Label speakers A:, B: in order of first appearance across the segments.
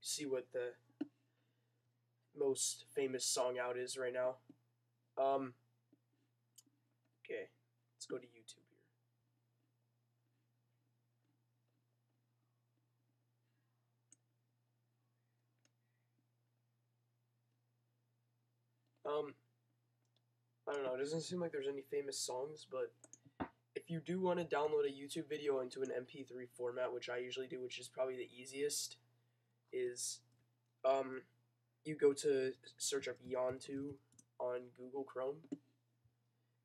A: see what the most famous song out is right now. Um. Okay, let's go to YouTube here. Um, I don't know. It doesn't seem like there's any famous songs, but if you do want to download a YouTube video into an MP3 format, which I usually do, which is probably the easiest, is um, you go to search up Yontoo on Google Chrome.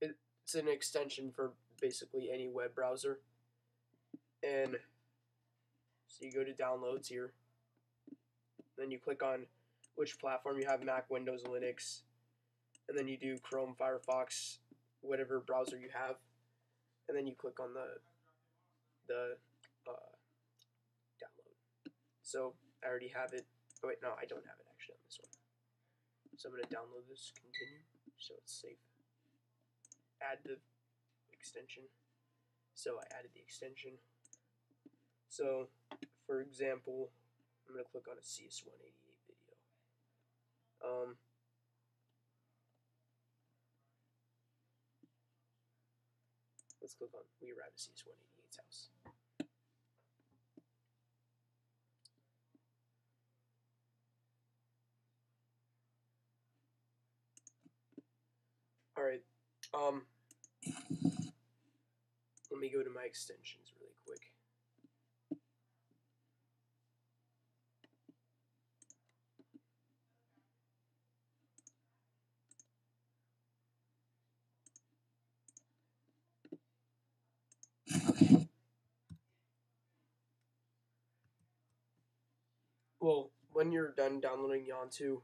A: It's an extension for basically any web browser. And so you go to downloads here. Then you click on which platform you have Mac, Windows, Linux. And then you do Chrome, Firefox, whatever browser you have. And then you click on the the uh, download. So I already have it. Oh wait, no, I don't have it actually on this one. So I'm gonna download this, continue, so it's safe. Add the extension. So I added the extension. So, for example, I'm gonna click on a CS188 video. Um, let's click on We Arrive at CS188's house. Alright, um, let me go to my extensions really quick. Well, when you're done downloading Yontoo,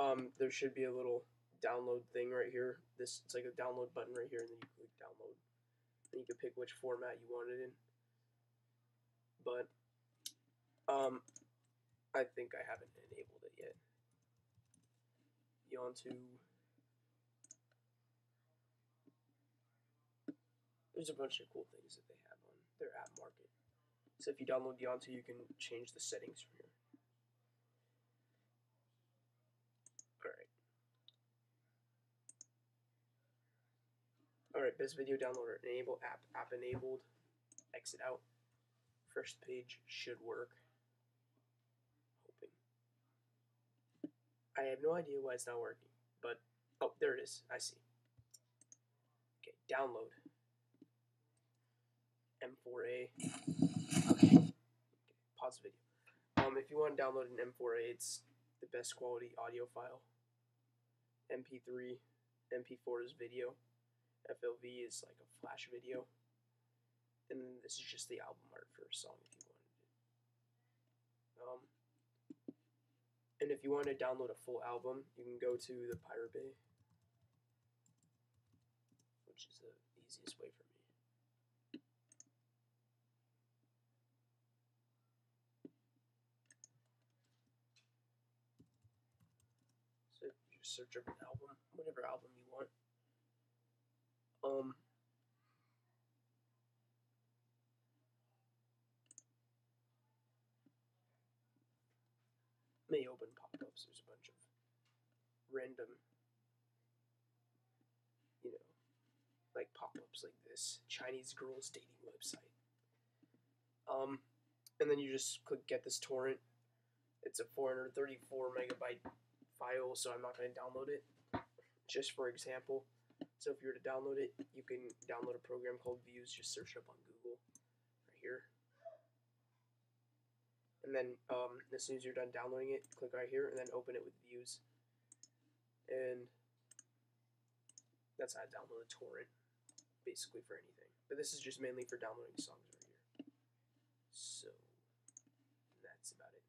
A: um, there should be a little download thing right here. This it's like a download button right here, and then you click download. And you can pick which format you want it in. But um, I think I haven't enabled it yet. Yontoo. There's a bunch of cool things that they have on their app market. So if you download Yontoo, you can change the settings from here. Alright. Best video downloader. Enable app. App enabled. Exit out. First page should work. Hoping. I have no idea why it's not working, but oh, there it is. I see. Okay, download. M4A.
B: Okay.
A: Pause the video. Um, if you want to download an M4A, it's the best quality audio file. MP3, MP4 is video. FLV is like a flash video. And then this is just the album art for a song if you wanted it. Um, and if you want to download a full album, you can go to the Pirate Bay, which is the easiest way for me. So you just search up an album, whatever album you want. Um, may open pop-ups. There's a bunch of random, you know, like pop-ups like this Chinese girls dating website. Um, and then you just click get this torrent. It's a 434 megabyte file, so I'm not going to download it. Just for example, so if you were to download it, you can download a program called Vuze. Just search up on Google, right here. And then um, as soon as you're done downloading it, click right here and then open it with Vuze. And that's how I download a torrent, basically for anything. But this is just mainly for downloading songs right here. So that's about it.